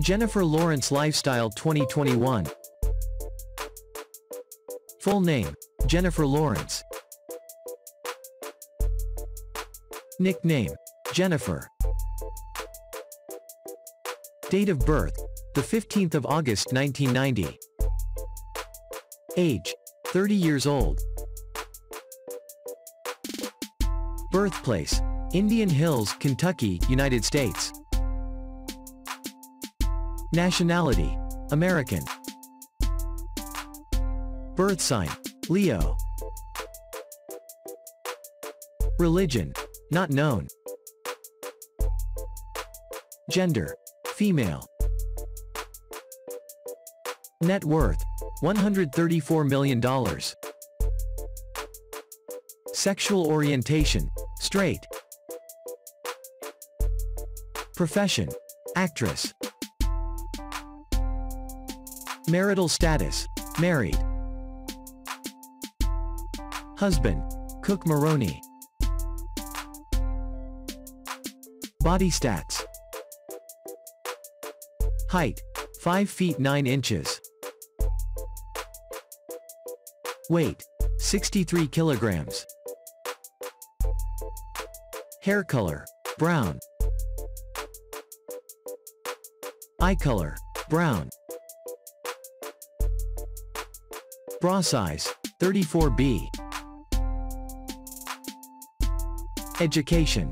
Jennifer Lawrence Lifestyle 2021 Full name, Jennifer Lawrence. Nickname, Jennifer. Date of birth, the 15th of August 1990 Age, 30 years old. Birthplace, Indian Hills, Kentucky, United States Nationality, American. Birth sign, Leo. Religion, not known. Gender, female. Net worth, $134 million. Sexual orientation, straight. Profession, actress. Marital status, married. Husband, Cooke Maroney. Body stats. Height, 5 feet 9 inches. Weight, 63 kilograms. Hair color, brown. Eye color, brown. Bra size, 34B. Education.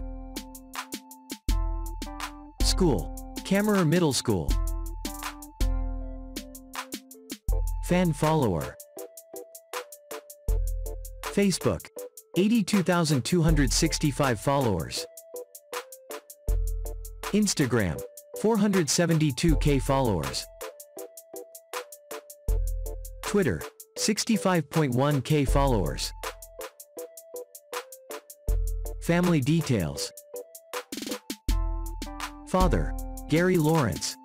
School, Kammerer Middle School. Fan follower. Facebook, 82,265 followers. Instagram, 472k followers. Twitter, 65.1k followers. Family details. Father, Gary Lawrence.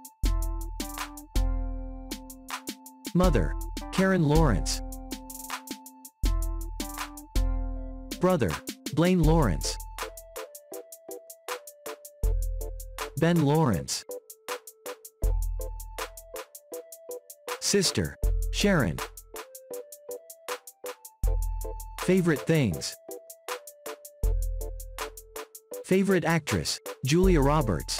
Mother, Karen Lawrence. Brother, Blaine Lawrence. Ben Lawrence. Sister, Sharon. Favorite things. Favorite actress, Julia Roberts.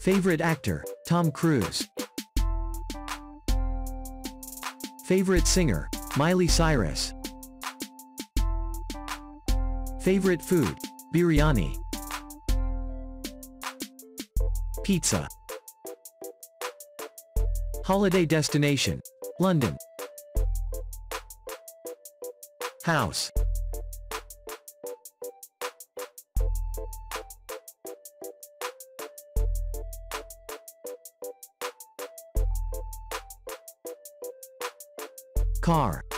Favorite actor, Tom Cruise. Favorite singer, Miley Cyrus. Favorite food, biryani. Pizza. Holiday destination, London. House. Car.